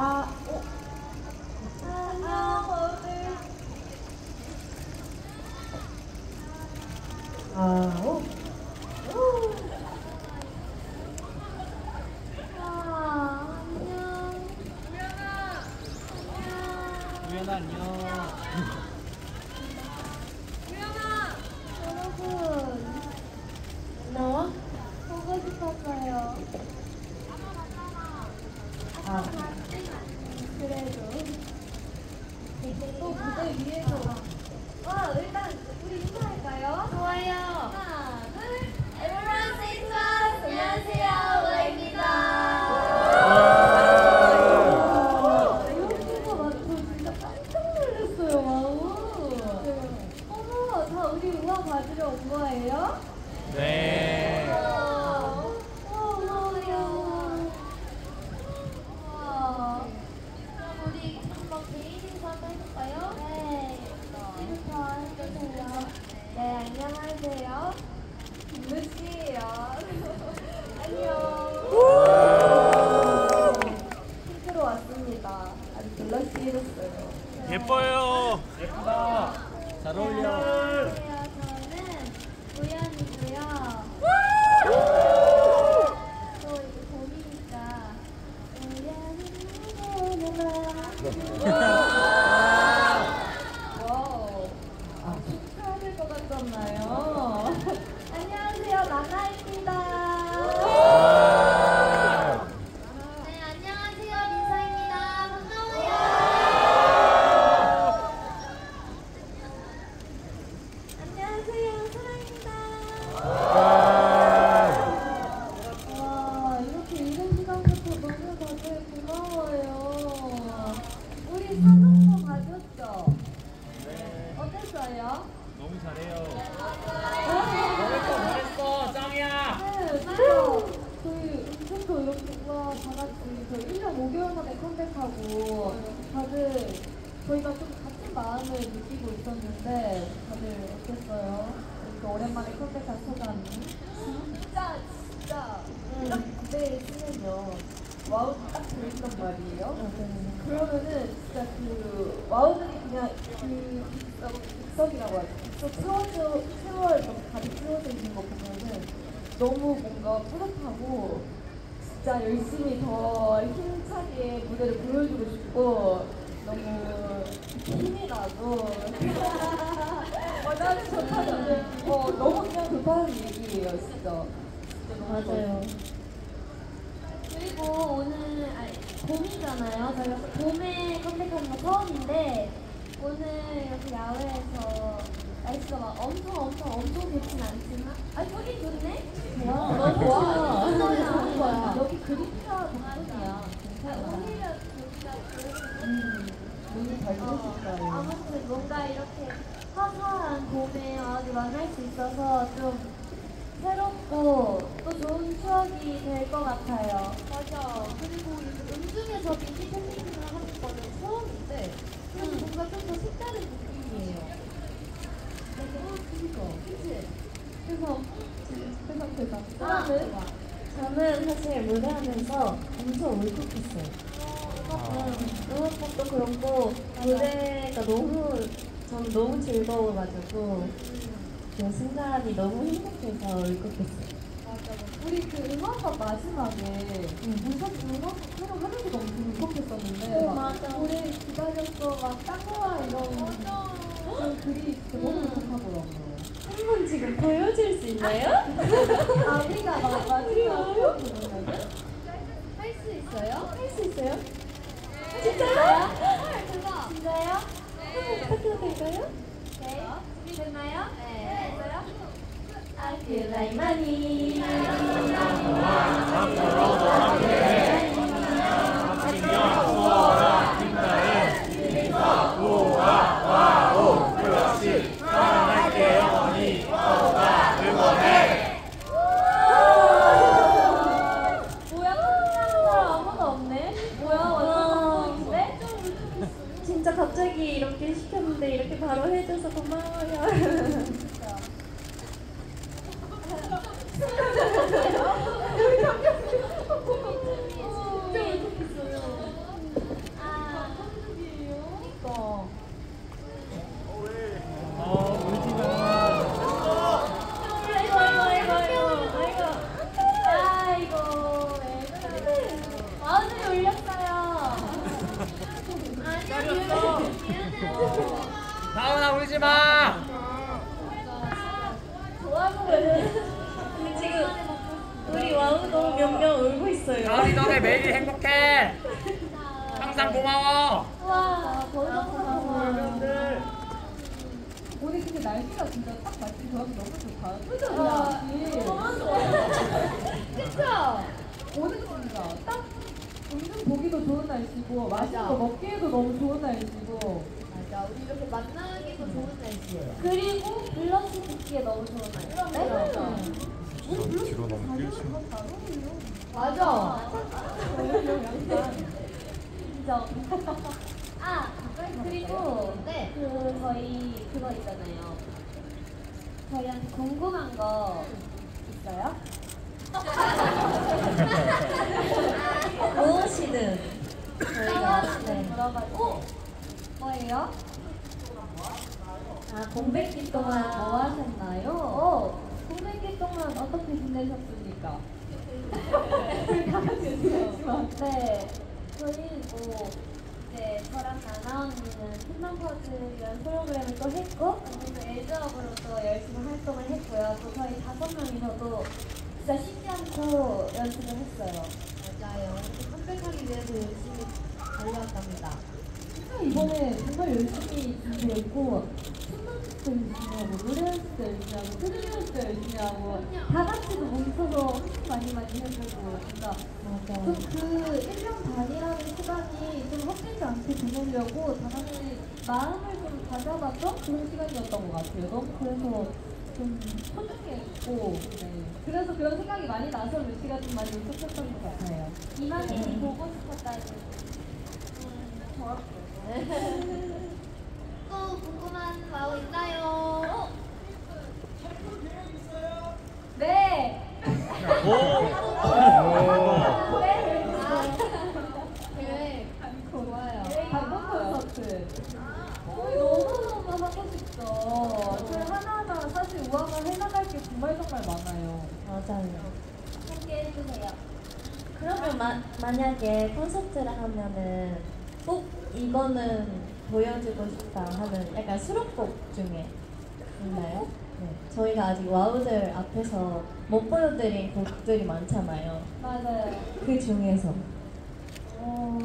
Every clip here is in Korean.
아, 어? 안녕, 오늘. 아, 오. 오. 아, 안녕. 우연아 안녕. 여러분. 나와? 보고 싶었어요. 아, 그래도. 또 무대 위에서. 와, 일단 우리 인사할까요? 좋아요. 하나, 둘. Everyone say to us. 안녕하세요, 우아입니다. 이렇게 해서 맞고 진짜 깜짝 놀랐어요, 와우. 어머, 다 우리 우아 봐주러 온 거예요? 네. 와, 고마워요. 와. 그럼 우리 한번 개인 인사 한번 해볼까요? 네. 지금부터 해주세요. 네, 안녕하세요. 김루씨예요. 안녕. 핑크로 왔습니다. 아주 블러쉬해졌어요. 예뻐요. 예쁘다. 잘 어울려. 안녕하세요. 저는 우연이고요. 또 이제 봄이니까 와우. 아, 축하해야 될 것 같지 않나요? 안녕하세요. 나나입니다. 네, 안녕하세요. 민서입니다. 반가워요. 안녕하세요. 소라입니다. 와, 이렇게 이른 시간부터 너무 다들 고마워요. 우리 사전도 가졌죠? 어땠어요? 너무 잘해요. 네, 잘했어, 짱이야. 진짜 저희 음성도 이렇게 와, 다 같이 저희 1년 5개월 만에 컴백하고 다들 저희가 좀 같은 마음을 느끼고 있었는데 다들 어땠어요? 이렇게 오랜만에 컴백한 소감이? 진짜 진짜 딱 무대에 쓰면요 와우 딱 들린단 말이에요. 그러면은 진짜 그 와우들이 그냥 그 빅석, 빅석이라고 하죠. 빅석 세워져 세월 가득 세워져 있는 거 보면은 너무 뭔가 뿌듯하고 진짜 열심히 더 힘차게 무대를 보여주고 싶고 너무 힘이 나고 어, 나는 좋다는 어, 너무 그냥 좋다는 얘기예요 진짜 진짜 너무 맞아요. 그리고 오늘 아니, 봄이잖아요. 저희가 봄에 컴백하는 거 처음인데 오늘 이렇게 야외에서 날씨가 막 엄청 엄청 엄청 좋진 않지만 아 저기 좋네. 좋아. 너무 좋아. 좋은 거야. 여기 그림자 덕분이야. 오히려 진짜 음, 잘? 아무튼 뭔가 이렇게 화사한 봄에 아주 만날 수 있어서 좀 새롭고 또 좋은 추억이 될 것 같아요. 맞아. 그리고 음중에서 미니 팬미팅을 하는 거는 처음인데 그래서 뭔가 좀 더 색다른 느낌이에요. 어, 그니까. 그치? 그래서 대박 대박. 저는, 저는 사실 무대하면서 엄청 울컥했어요. 음, 음악도 그렇고 무대가 너무 저는 너무 즐거워가지고 그 순간이 너무 행복해서 울컥했어요. 맞아. 우리 그 음악과 마지막에 우리 사실 음악 촬영 하면서도 엄청 울컥했었는데 어, 막 맞아. 우리 기다렸어 막 땅우와 이런 그 글이 너무 울컥하더라고요. 한번 지금 보여줄 수 있나요? 아 우리가 막 마지막 부르면은 할수 있어요? 할 수 있어요? 진짜요? 헐 대박. 진짜요? 부탁해도 될까요? 네. 준비됐나요? 네. 됐어요? I feel like money. 사랑할게요, 언니. 오빠 응원해. 너무 명명 울고 있어요. 가을이 너네 매일 행복해. 항상 고마워. 와, 벌써 고마워요. 여러분들. 오늘 근데 날씨가 진짜 딱 맞지 조합이 너무 좋다. 그죠? 아, 날씨. 너무 좋아요. 그쵸? 오늘 진짜 딱 음식 보기도 좋은 날씨고 맛있는 거 먹기에도 너무 좋은 날씨고 맞아, 우리 이렇게 만나기도 좋은 날씨예요. 그리고 블러치 듣기에 너무 좋은 날. 네. 저 뒤로 너무 뛰지. 맞아. 인정. 아, 그리고 네. 그 저희 그거 있잖아요. 저희한테 궁금한 거 있어요? 무엇이든 저희가 네. 물어봐도 뭐예요? 아, 공백기 동안 뭐 하셨나요? 어, 공백기 동안 어떻게 지내셨습니까? 다 같이 지냈지만 네, 저희는 뭐 이제 저랑 나나 언니는 팀멤버들이란 프로그램을 또 했고 그리고 에즈업으로 또 열심히 활동을 했고요. 또 저희 다섯 명이서도 진짜 쉽지 않고 연습을 했어요. 맞아요. 컴백하기 위해서 열심히 달려왔답니다. 진짜 이번에 정말 열심히 준비했고 열심히 하고 노래 연습도 열심히 하고 트리 연습도 열심히 하고 다 같이도 뭉쳐서 엄청 많이 많이 해보고 진짜 좀그 1년 반이라는 시간이 좀 헛되지 않게 보내려고 다 같이 마음을 좀 다잡았던 그런 시간이었던 것 같아요. 너무 그래서 좀 소중했고 네. 그래서 그런 생각이 많이 나서 루시가 좀 많이 웃었던 것 같아요. 이만희 보고 싶었다니. 또 마음 있나요? 네. 오. 오. 계획. 좋아요. 단독 콘서트. 저희 너무너무 하고 싶죠. 저희 하나하나 사실 우왕을 해나갈 게 정말 정말 많아요. 맞아요. 함께 해주세요. 그러면 마, 만약에 콘서트를 하면은 꼭 이거는 보여주고 싶다 하는 약간 수록곡 중에 있나요? 네. 저희가 아직 와우들 앞에서 못 보여드린 곡들이 많잖아요. 맞아요. 그 중에서 어,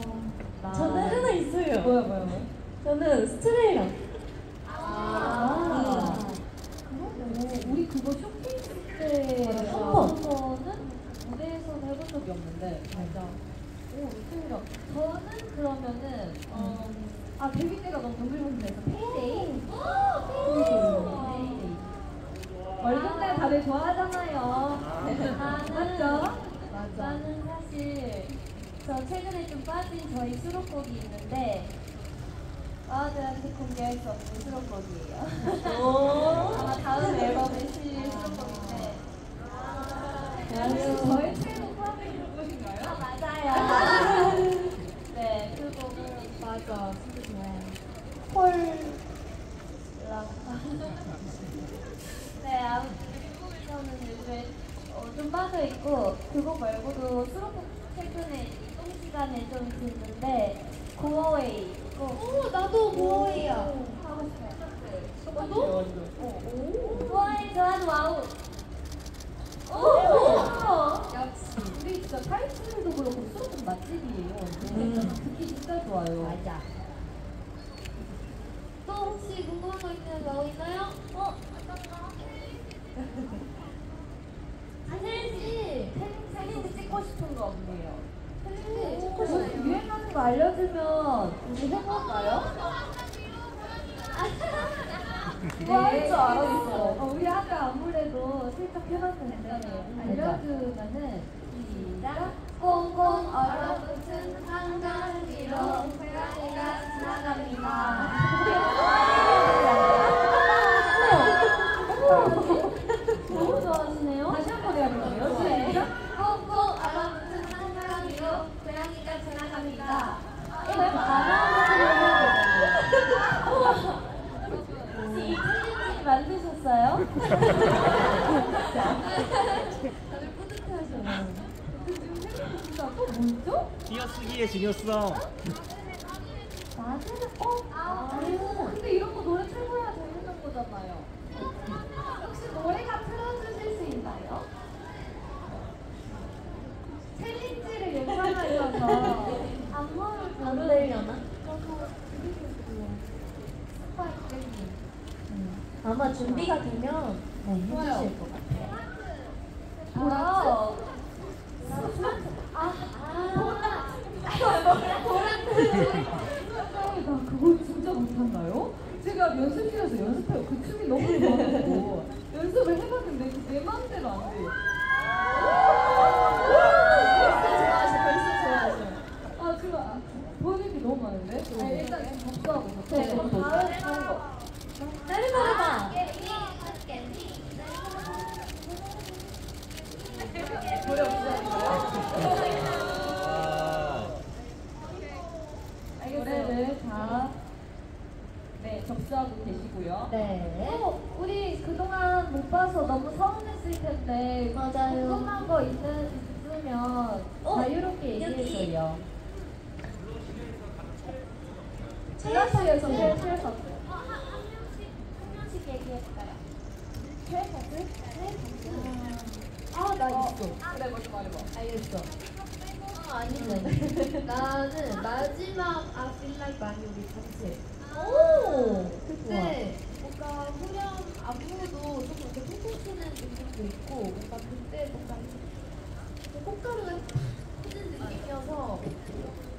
나... 저는 하나 있어요. 뭐야, 뭐야, 뭐야? 저는 스트레이러. 아, 그러네. 우리 그거 쇼케이스 때한한 번. 번은 무대에서는 해본 적이 없는데. 맞아. 오, 스테이러. 저는 그러면은, 음, 아, 데뷔 때가 너무 동글동글해서 Payday? Payday. 월급날 다들 좋아하잖아요. 맞죠? 나는 사실 저 최근에 좀 빠진 저희 수록곡이 있는데 와우들한테 공개할 수 없는 수록곡이에요. 아마 다음 앨범에 실릴 수록곡인데 혹시 저의 최애곡 포함되어 있는 것인가요? 아 맞아요. 네, 그 곡은 맞아, 진짜 좋아요. 폴 락. 네, 아무튼 저는 요즘에 어, 좀 빠져 있고 그거 말고도 수록곡 최근에 이동 시간에 좀 듣는데 Go Away 꼭 오, 나도 Go Away야. 하고 싶어요. 똑같아요, Go Away 좋아도 와우. 오! 오! 역시. 우리 진짜 타이틀도 그렇고 수록곡 맛집이에요. 음. 듣기 진짜 좋아요. 맞아. 또 혹시 궁금한 거 있는 마음 있나요? 어? 사실지. 사진 찍고 싶은 거 없네요. 사실지. 뭐 유행하는 거 알려주면 우리 해볼까요? 뭐할줄 알았어. 어, 우리 아까 아무래도 살짝 해봤는데 알려주면은 시작. 꽁꽁 얼어붙은 한강 위로 고양이가 지나갑니다. 너무 좋아하시네요. 다시 한 번 해볼게요. 네. 시작. 꽁꽁 얼어붙은 한강 위로 고양이가 지나갑니다. 이거 안 하는 혹시 이 챌린지 만드셨어요? 다들 뿌듯해하셔요. 진짜 또 뭐죠? 띄어쓰기의 중요성. 맞아요. 어? 아, 오, 근데 이런 거 노래 틀어야 재밌는 거잖아요. 혹시 노래가 틀어주실 수 있나요? 들려서 안무를 안 들려나? 스파이크님 음. 아마 준비가 되면 네, 해주실 것 같아요. 뭐라고? 나 그걸 진짜 못한다요? 제가 연습실에서 연습해요. 그 춤이 너무 좋아가지고 연습을 해봤는데 내 마음대로 안 돼요. 좋아하셔, 벌써 좋아하셔. 아, 그거 아, 보여줄 게 너무 많은데? 아니, 일단 지금 복수하고 있어. 네, 다음, 다음 거. 내리막이다. 노래 없으신가요? 노래를 다 네, 계시고요. 네. 어, 우리 그동안 못 봐서 너무 서운했을 텐데 맞아요. 궁금한 거 있는, 있으면 어, 자유롭게 여기. 얘기해줘요. 체육사에서 제일 최애사스. 최애사스? 아, 나 있어. 그래, 먼저 말해봐. 알겠어. 아, 아니면. 나는 마지막 I feel like 많이 우리 단체. 오! 그때 뭔가 후렴 안무도 조금 이렇게 통통 튀는 느낌도 있고 뭔가 그때 뭔가 그 꽃가루가 튀는 느낌이어서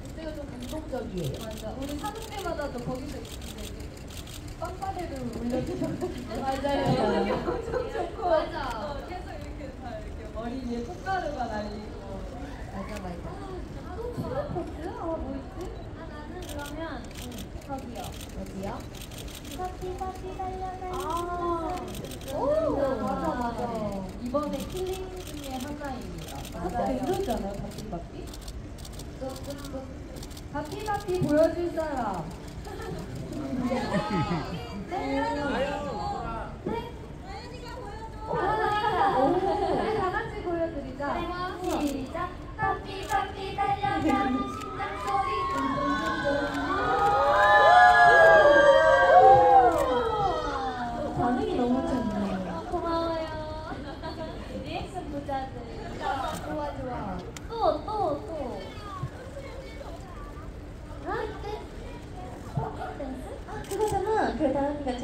그때가 좀 감동적이에요. 맞아. 우리 사는 때마다도 거기서 이제 빵빠레를 올려주셔가지고. 맞아요. 엄청 좋고. 맞아. 어, 계속 이렇게 다 이렇게 머리 위에 꽃가루가 날리고. 맞아 맞아. 또 추억 코트? 아, 뭐 있지? 아, 나는 그러면 저기요. 어디요? 파티 파티 달려달려. 아. 오, 맞아, 맞아. 이번에 killing 중에 하나입니다. 맞아요. 그때 이러지 않아요? 바삐 바삐? 바삐 바삐 보여줄 사람. 시작. 파티 파티 달려가. 심장 소리 둥둥둥둥. 반응이 너무 좋네요. 고마워요. 리액션 부자들. 좋아 좋아. 또, 또, 또. 아, 네. 포켓 댄스? 아, 그거잖아. 그 다음이가 저.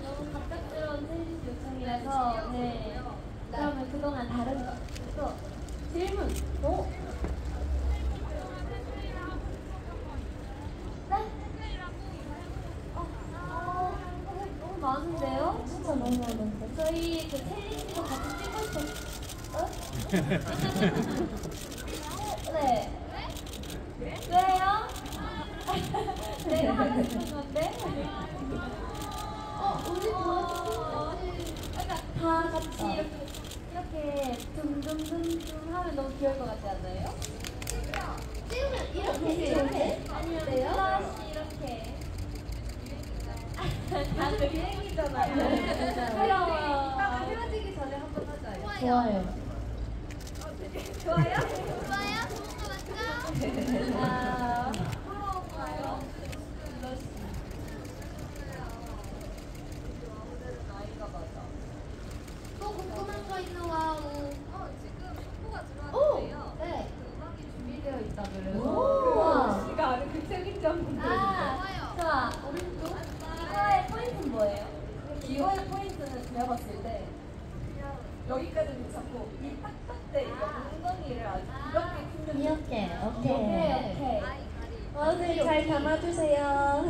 너무 갑작스러운 챌린지 요청이라서 네. 그러면 그동안 다른 거. 또 질문. 어? 네? 어, 어, 너무 많은데요? 진짜 너무 많은데. 저희 그 챌린지도 같이 찍고 싶었어. 네. 왜요? 내가 하고 싶은 건데? 어, 우리 도 그러니까 다 같이 이렇게 이렇게 둥둥둥둥 하면 너무 귀여울 것 같지 않아요? 이거의 포인트는 제가 봤을 때 여기까지 괜찮고 이 딱딱대 엉덩이를 아주 이렇게 힘든 이렇게 오케이. 네, 오케이. 오늘 어, 잘 담아주세요.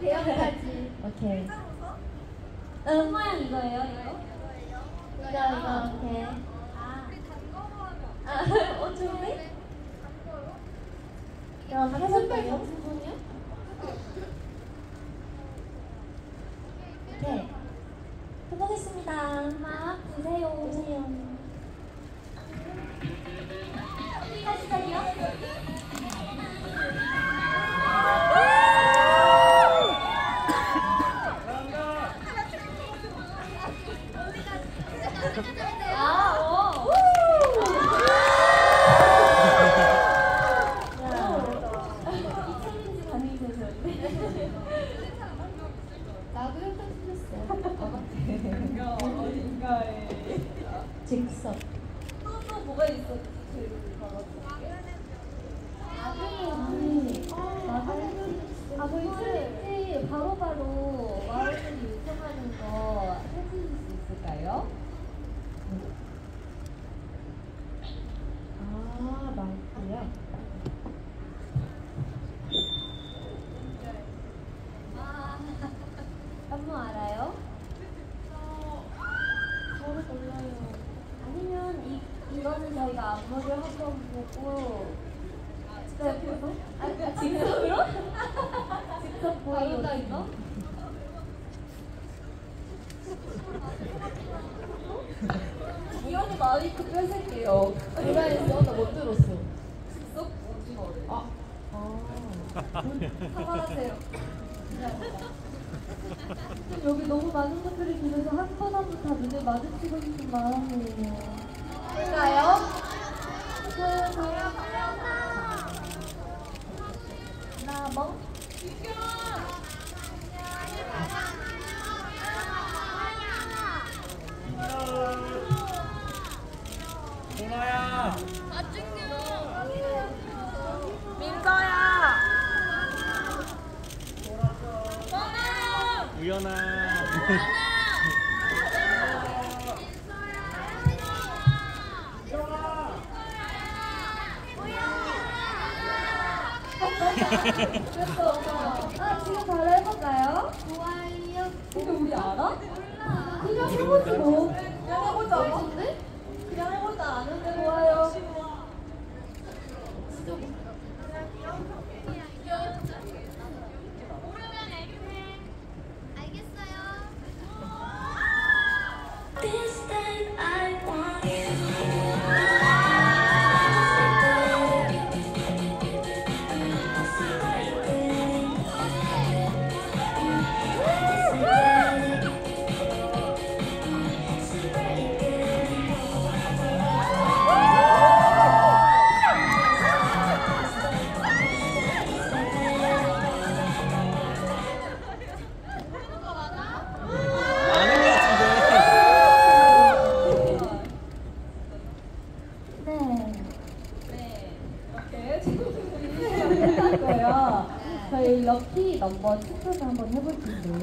대형까지. 아, 오케이. 응 모양 음. 이거예요 이거? 이거 이거 오케이. 아어 좋은데? 야, 한번 해볼까요? 감사합니다. 막 보세요. 보세요. 음. 사진이요? 보라야. 맞중요. 민서야. 보라. 우연아. 우연아. 됐어, 아, 지금 바로 해볼까요? 좋아요. 이거 우리 알아? 몰라. 그냥 해보지 뭐. 해보자. Look at the. I don't know.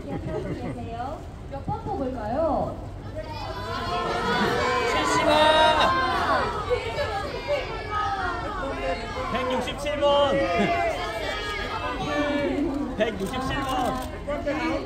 기억하고 계세요? 몇 번 뽑을까요? 167번! 167번!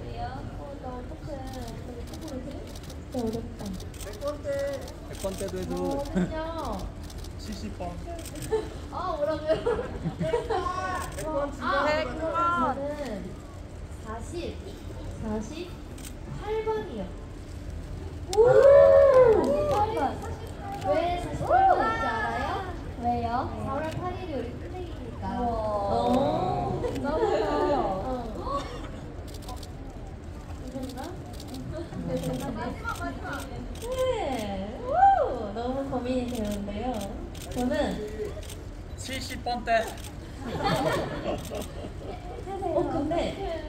진짜 어렵다. 100번째도 해도 저는요. 70번. 아 뭐라고요? 아, 저는 40, 48번이요. 오! 48번. 왜 48번인지 알아요? 왜요? 4월 8일이 우리 끝내기니까. 어. 진짜요? 어. 이건가? 네. 우! 너무 고민이 되는데요. 저는 70번 때 어 근데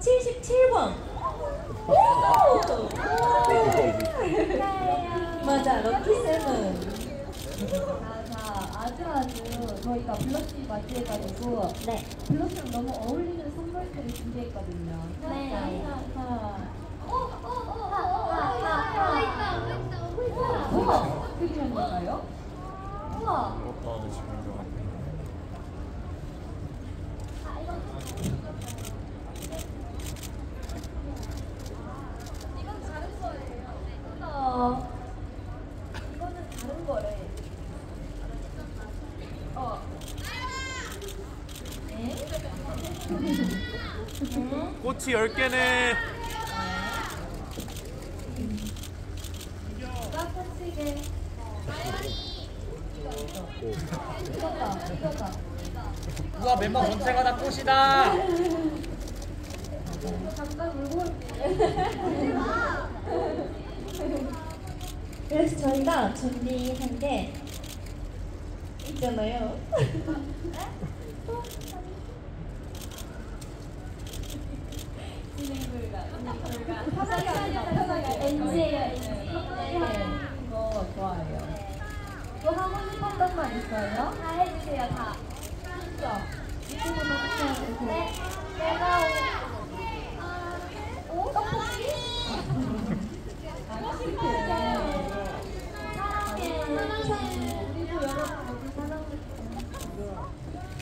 77번. 맞아 럭키 세븐. 아주 아주 저희가 블러쉬 맞이해가지고 네. 블러쉬랑 너무 어울리는 선물들을 준비했거든요. 네. 우와! 드리면인가요? 우와! 다음에 지금. 꽃이 10개네 까까치게. 이거다, 이거다. 우와 멤버 전체가 다 꽃이다 잠깐 울고 올게. 그래서 저희가 준비한 게 있잖아요. 편하게 하세요, 편하게. NG예요, NG. 하는 거 좋아해요. 또 하고 싶었던 말 있어요? 다 해주세요, 다. 진짜. 이쪽으로 해주세요. 네. 내가 오, 오? 떡볶이? 아, 떡볶이. 사랑해. 우리도 여러분 모두 사랑해.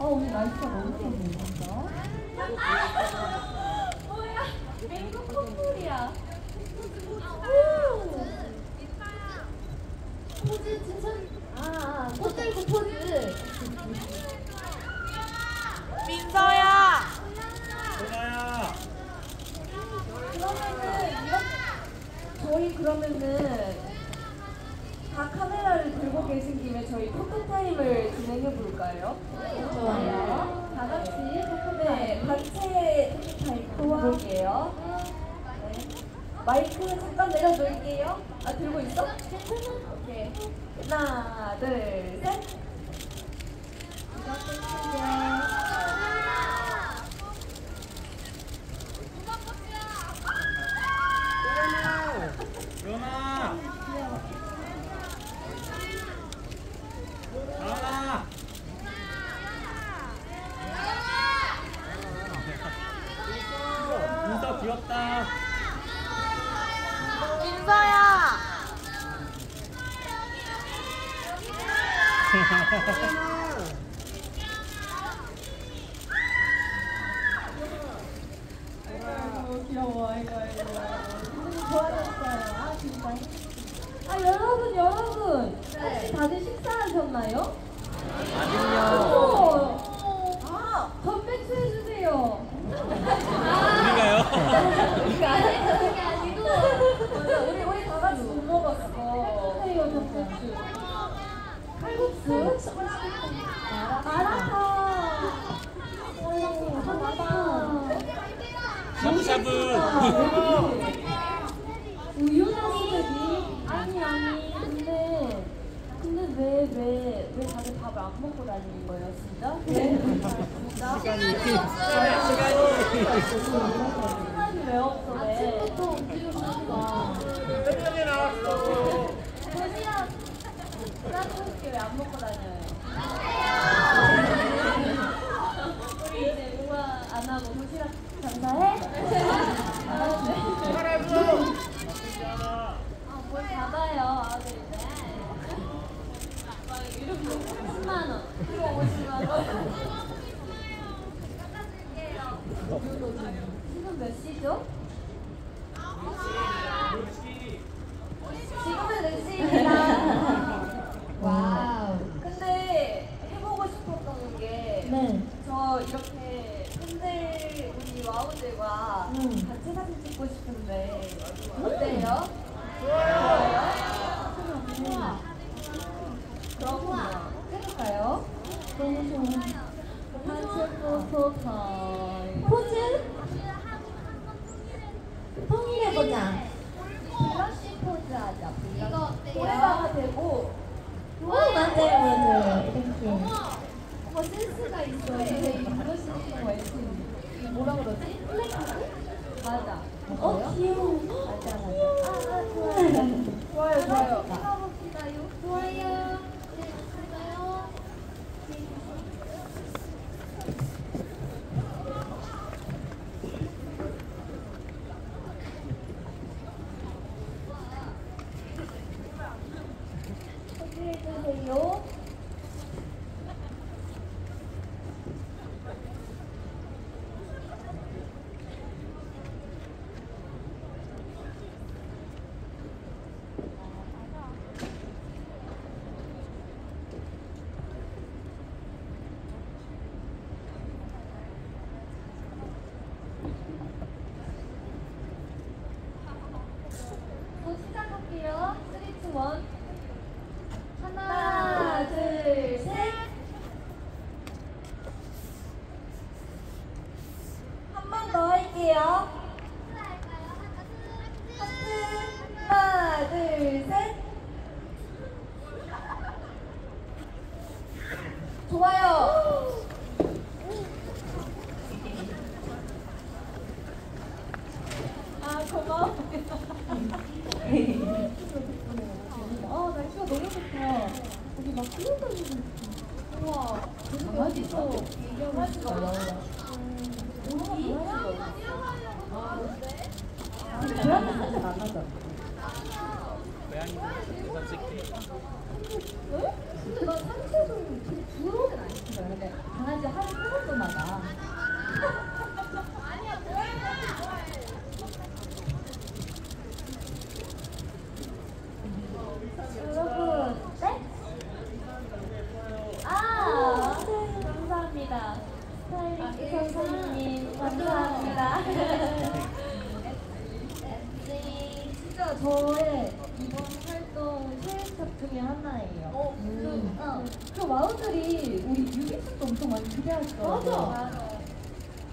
어, 우리 날씨가 너무 좋은데, 뭐야? 맹구 콧물이야. 포즈 진짜 아, 아, 꽃 들고 포즈. 민서야 그러면은 이렇게 저희 그러면은 다 카메라를 들고 계신 김에 저희 포토 타임을 진행해 볼까요? 좋아요. 다 같이 포토 타임. 단체 포토 타임 도와볼게요. 네. 마이크 잠깐 내려놓을게요. 아 들고 있어? 오케이. 하나, 둘, 셋. ハハハハ。 안 하고 도시락 장사해? 아, 뭘 받아요, 아들 이제. 막 이렇게 30만 원, 이거 50만 원. 지금 몇 시죠? 지금은 몇 시입니다. 와우. 근데 해보고 싶었던 게, 네. 저 이렇게 팬들, 우리 와우들과 음. 같이 사진 찍고 싶은데, 어때요? 좋아요? 좋아. 그렇구나. 해볼까요? 너무 좋아. 단체 포즈? 뭐라 그러지? 맞아. 어, 귀여워. 맞아, 맞아. 아, 좋아요. 좋아요, 좋아요. 찍어봅시다요. 좋아요. 네, 좋아요. 소개해주세요. 곧 시작할게요. 3, 2, 1. 하나, 둘, 셋. 한 번 더 할게요. 하트. 하나, 둘, 셋. 좋아요. 아, 고마워. 아, 날씨가 너무 좋다. 여기 막 뛰어다니고 있어. 우와, 강아지 있어. 강아지가 근데 고양이 살짝 안 나잖아. 왜? 근데 나 산책을 되게 주로는 안 시켜요. 근데 강아지 하루 세 번도 나가. 여러분, 네? 아, 감사합니다. 스타일리스트 선생님, 감사합니다. 진짜 저의 이번 활동 최애작 중에 하나예요. 어, 음. 어, 그 와우들이 우리 뮤비쇼도 엄청 많이 기대하시더라고요. 맞아.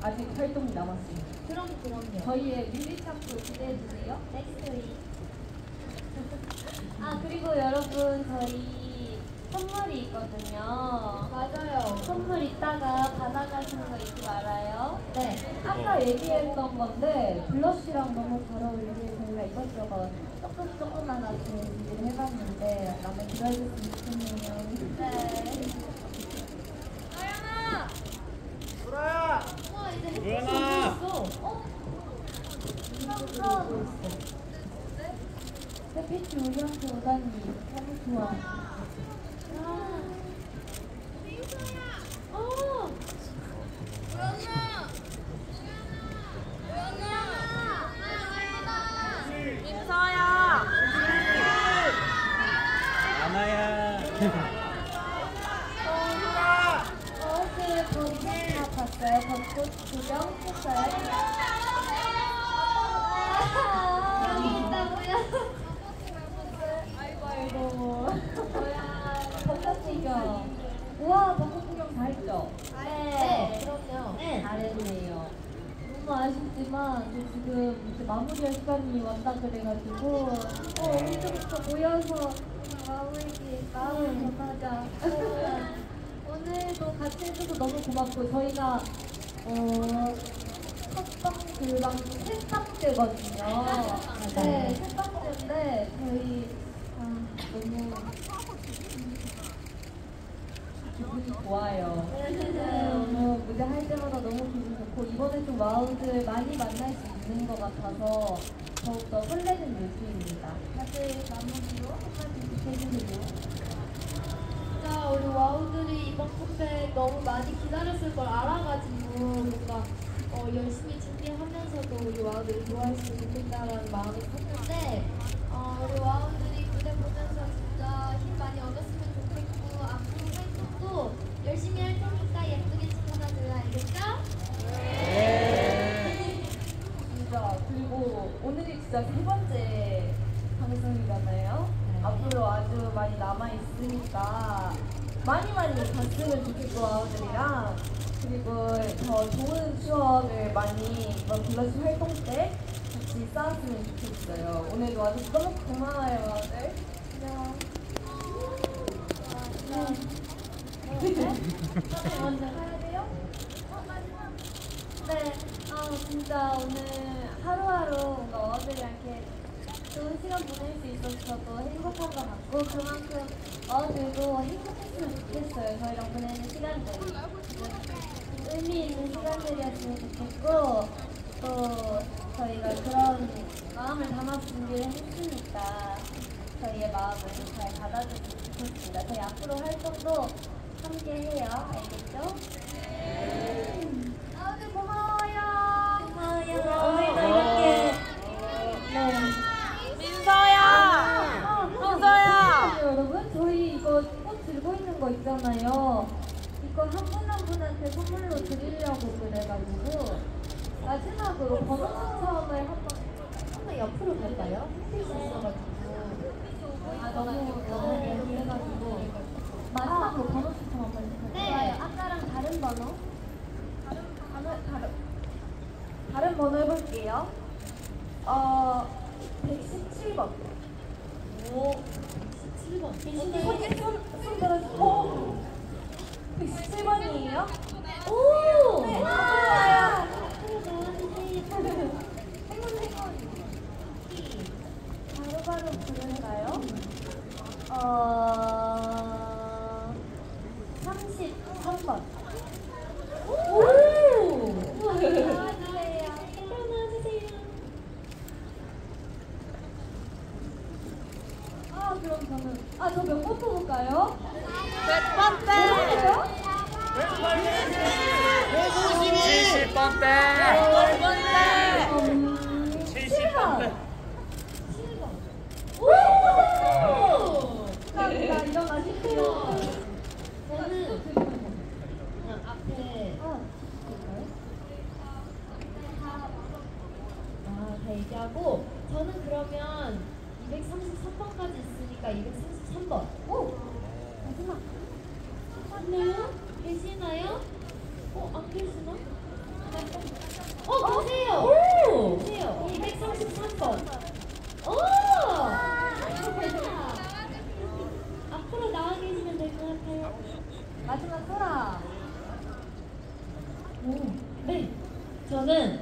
아직 활동이 남았습니다. 그럼 그럼요. 저희의 뮤비쇼도 기대해주세요. Next week. 아, 그리고 여러분, 저희 선물이 있거든요. 맞아요. 선물 이따가 받아가시는 거 잊지 말아요. 네. 아까 얘기했던 건데 블러쉬랑 너무 잘 어울리게 저희가 이것저것 조금 조그만하게 준비를 해봤는데 마음에 들어주셨으면 좋겠네요. 네. 와, 이제 우연아. 햇빛이 있어. 어? 햇빛이 우리한테 오다니 너무 좋아. 벚꽃 구경 했어요? 여기 있다고요? 아이고 아이고 뭐야 벚꽃 구경 우와 벚꽃 구경 다 했죠? 네, 그럼요. 네. 잘했네요 너무 아쉽지만 저 지금 이제 마무리할 시간이 왔다 그래가지고 어 언제부터 모여서 마음이기 마음을 전하자. 오늘도 같이 해줘서 너무 고맙고 저희가 어 첫방 그방 셋방째거든요. 네, 셋방째인데 저희 아, 너무 기분이 좋아요. 네, 너무 무대 할 때마다 너무 기분 좋고 이번에 좀 와우들 많이 만날 수 있는 것 같아서 더욱더 설레는 요즘입니다. 다들 마무리로 한마디 해주세요. 진짜 우리 와우들이 이번 콘서트 너무 많이 기다렸을 걸 알아가지고 뭔가 어, 열심히 준비하면서도 우리 와우들이 좋아했으면 좋겠다라는 마음이 컸는데 어, 우리 와우들이 무대 보면서 진짜 힘 많이 얻었으면 좋겠고 앞으로 활동도 열심히 할 테니까 예쁘게 지켜봐줘요 알겠죠? 진짜 그리고 오늘이 진짜 세 번째 방송이잖아요. 앞으로 아주 많이 남아 있으니까 많이 많이 봤으면 좋겠고 아우들이랑 그리고 더 좋은 추억을 많이 이번 블러시 활동 때 같이 쌓았으면 좋겠어요. 오늘도 아주 너무 고마워요 아우들. 안녕. 먼저 가야 돼요? 어, 마지막. 네, 아 진짜 오늘 하루하루 뭔가 어들이랑 이렇게 좋은 시간 보낼 수 있어서 저도 행복한 것 같고 그만큼 어들도 행복했으면 좋겠어요. 저희랑 보내는 시간들이 의미 있는 시간들이었으면 좋겠고 또 저희가 그런 마음을 담아서 준비를 했으니까 저희의 마음을 좀잘 받아주시면 좋겠습니다. 저희 앞으로 활동도 함께 해요. 알겠죠? 아, 오늘 고마워요. 고마워요. 오늘도 이렇게 네. 민서야. 민서야. 여러분, 저희 이거 꽃 들고 있잖아요. 이거 한 분 한 분한테 선물로 드리려고 그래가지고 마지막으로 번호 추첨을 한번 한번 옆으로 갈까요? 힐수 있어가지고 아 너무 너무 그래가지고 마지막으로 번호 추첨 한번 해볼까요? 네. 아까랑 다른 번호? 다른 다른 다른 다른 번호 해볼게요. 어 117번. 오 17번 손, 손, 손 들어주세요. 117번이에요? 오! 네. 와! 와! 나와주세요. 행운 행운. 바로바로 부를까요? 어... 33번. 오! 나와주세요. 나와주세요. 아, 그럼 아, 저몇 번 뽑을까요? 몇 번째? 70번째. 음, 70번째. 7번. 오! 감사합니다. 일어나십시오. 저는 그냥 앞에 아, 볼까요? 아, 다 얘기하고 저는 그러면 233번까지 있으니까 233번 오! 마지막. 맞나요? 계시나요? 어? 계세요! 오! 계세요! 233번 오! 앞으로 나와 계시면 될 것 같아요 마지막 소라. 오, 네 저는